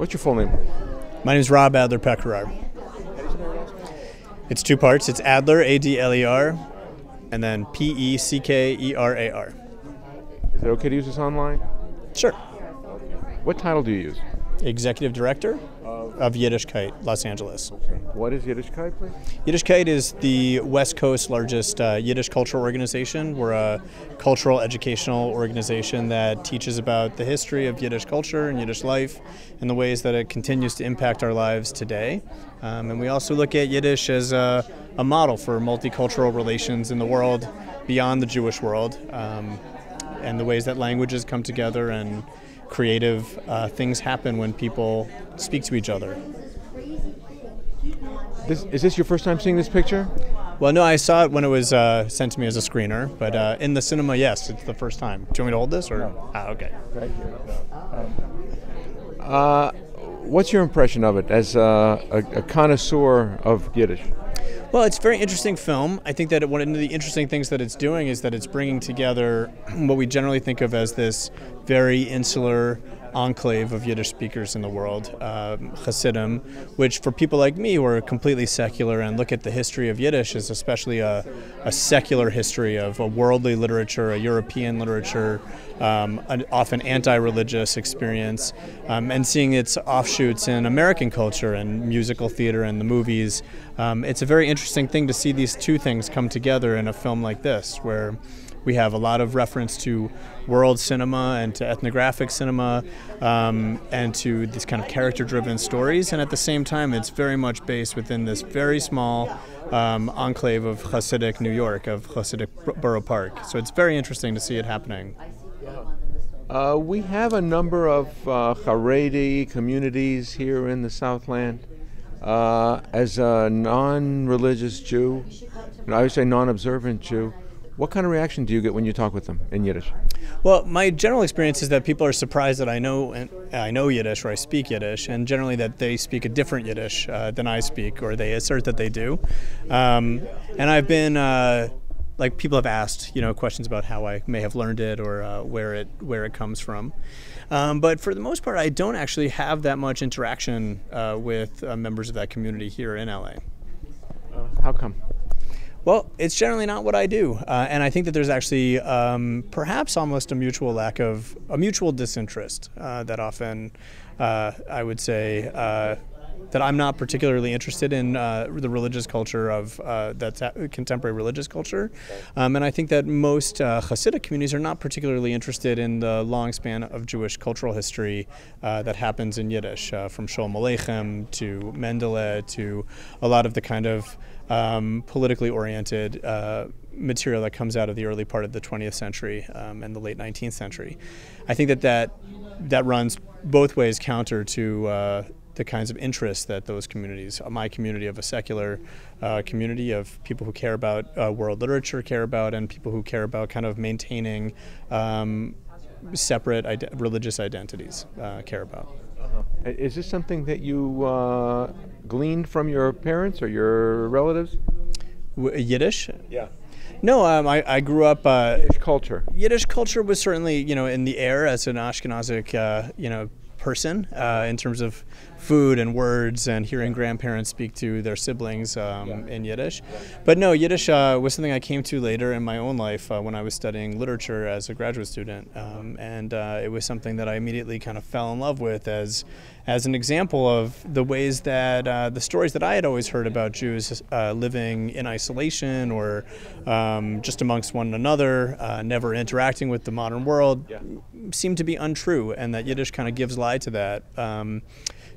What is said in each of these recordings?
What's your full name? My name is Rob Adler Peckerar. It's two parts. It's Adler, A D L E R, and then P E C K E R A R. Is it okay to use this online? Sure. What title do you use? Executive Director of Yiddishkayt, Los Angeles. Okay. What is Yiddishkayt, please? Yiddishkayt is the West Coast largest uh, Yiddish cultural organization. We're a cultural educational organization that teaches about the history of Yiddish culture and Yiddish life and the ways that it continues to impact our lives today. Um, and we also look at Yiddish as a, a, model for multicultural relations in the world beyond the Jewish world um, and the ways that languages come together and creative uh, things happen when people speak to each other. This, is this your first time seeing this picture? Well, no, I saw it when it was uh, sent to me as a screener, but uh, in the cinema, yes, it's the first time. Do you want me to hold this? or? No. Ah, okay. Thank you. Uh, what's your impression of it as a, a connoisseur of Yiddish? Well, it's a very interesting film. I think that one of the interesting things that it's doing is that it's bringing together what we generally think of as this very insular enclave of Yiddish speakers in the world, um, Hasidim, which for people like me who are completely secular and look at the history of Yiddish as especially a, a secular history of a worldly literature, a European literature, um, an often anti-religious experience, um, and seeing its offshoots in American culture and musical theater and the movies. Um, it's a very interesting thing to see these two things come together in a film like this, where we have a lot of reference to world cinema and to ethnographic cinema um, and to these kind of character driven stories. And at the same time, it's very much based within this very small um, enclave of Hasidic New York, of Hasidic Borough Park. So it's very interesting to see it happening. Uh, we have a number of uh, Haredi communities here in the Southland. Uh, as a non religious Jew, I would say non observant Jew, what kind of reaction do you get when you talk with them in Yiddish? Well, my general experience is that people are surprised that I know I know Yiddish or I speak Yiddish, and generally that they speak a different Yiddish uh, than I speak, or they assert that they do. Um, and I've been uh, like people have asked, you know, questions about how I may have learned it or uh, where it where it comes from. Um, but for the most part, I don't actually have that much interaction uh, with uh, members of that community here in LA. Uh, how come? Well, it's generally not what I do, uh, and I think that there's actually um, perhaps almost a mutual lack of a mutual disinterest uh, that often uh, I would say uh, that I'm not particularly interested in uh, the religious culture of uh, that's contemporary religious culture, um, and I think that most Hasidic communities are not particularly interested in the long span of Jewish cultural history that happens in Yiddish, from Sholem Aleichem to Mendele to a lot of the kind of um, politically oriented uh, material that comes out of the early part of the 20th century um, and the late 19th century. I think that that, that runs both ways counter to uh, the kinds of interests that those communities, my community of a secular uh, community of people who care about uh, world literature care about, and people who care about kind of maintaining um, separate ide religious identities uh, care about. Uh, is this something that you uh, gleaned from your parents or your relatives? W Yiddish? Yeah. No, um, I, I grew up. Uh, Yiddish culture. Yiddish culture was certainly, you know, in the air as an Ashkenazic, uh, you know, person uh, in terms of food and words and hearing grandparents speak to their siblings um, yeah. in Yiddish. But no, Yiddish uh, was something I came to later in my own life uh, when I was studying literature as a graduate student. Um, and uh, it was something that I immediately kind of fell in love with as, as an example of the ways that uh, the stories that I had always heard about Jews uh, living in isolation or um, just amongst one another, uh, never interacting with the modern world, yeah. Seemed to be untrue, and that Yiddish kind of gives lie to that. Um,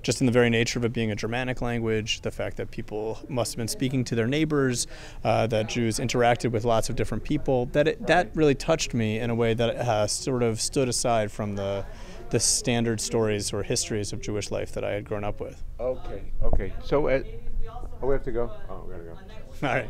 just in the very nature of it being a Germanic language, the fact that people must have been speaking to their neighbors, uh, that Jews interacted with lots of different people, that it, that really touched me in a way that uh, sort of stood aside from the the standard stories or histories of Jewish life that I had grown up with. Okay, okay. So, uh, oh, we have to go. Oh, we gotta go. All right.